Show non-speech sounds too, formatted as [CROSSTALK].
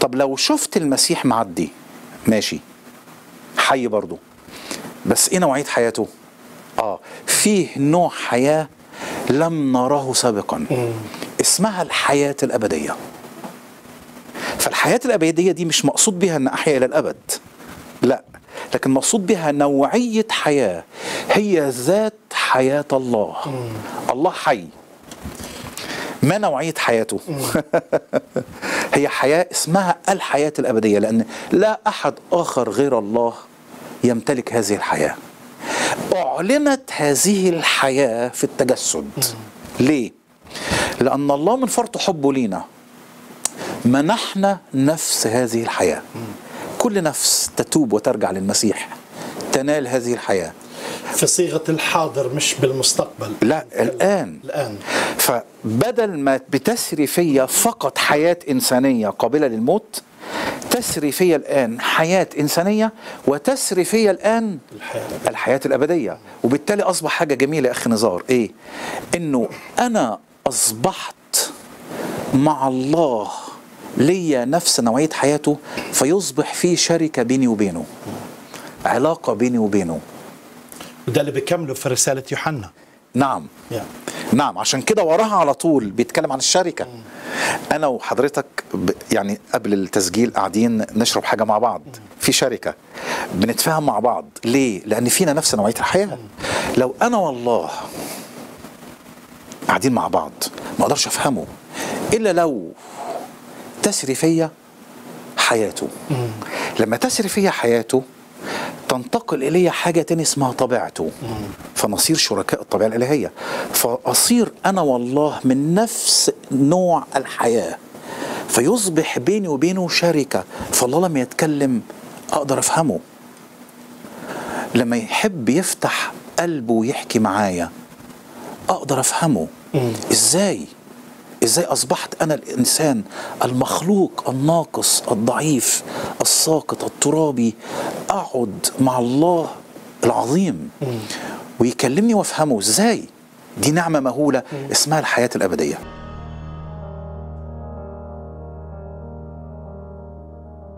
طب لو شفت المسيح معدي ماشي حي برضه بس إيه نوعية حياته؟ آه فيه نوع حياة لم نراه سابقا. اسمها الحياة الأبدية. فالحياة الأبدية دي مش مقصود بها ان أحيا إلى الأبد لا لكن مقصود بها نوعية حياة. هي ذات حياة الله. الله حي. ما نوعية حياته؟ [LAUGHS] هي حياة اسمها الحياة الأبدية لأن لا أحد آخر غير الله يمتلك هذه الحياة. أعلنت هذه الحياة في التجسد. ليه؟ لأن الله من فرط حبه لينا. منحنا نفس هذه الحياة. كل نفس تتوب وترجع للمسيح تنال هذه الحياة. في صيغة الحاضر مش بالمستقبل. لا الآن. الآن. فبدل ما بتسري فيا فقط حياة إنسانية قابلة للموت تسري فيا الآن حياة إنسانية وتسري فيا الآن الحياة الحياة الأبدية. وبالتالي أصبح حاجة جميلة يا أخي نزار. إيه؟ إنه أنا أصبحت مع الله ليا نفس نوعية حياته فيصبح في شركة بيني وبينه علاقة بيني وبينه. وده اللي بيكمله في رسالة يوحنا. نعم. يعني نعم عشان كده وراها على طول بيتكلم عن الشركة. أنا وحضرتك ب- يعني قبل التسجيل قاعدين نشرب حاجة مع بعض. في شركة. بنتفاهم مع بعض. ليه؟ لأن فينا نفس نوعية الحياة. لو أنا والله قاعدين مع بعض ما أقدرش أفهمه إلا لو تسري فيا حياته. لما تسري فيا حياته تنتقل إلي حاجة تاني اسمها طبيعته. فنصير شركاء الطبيعة الإلهية. فأصير أنا والله من نفس نوع الحياة. فيصبح بيني وبينه شركة. فالله لما يتكلم أقدر أفهمه. لما يحب يفتح قلبه ويحكي معايا أقدر أفهمه. إزاي؟ إزاي أصبحت أنا الإنسان المخلوق الناقص الضعيف الساقط الترابي أقعد مع الله العظيم ويكلمني وأفهمه إزاي؟ دي نعمة مهولة اسمها الحياة الأبدية.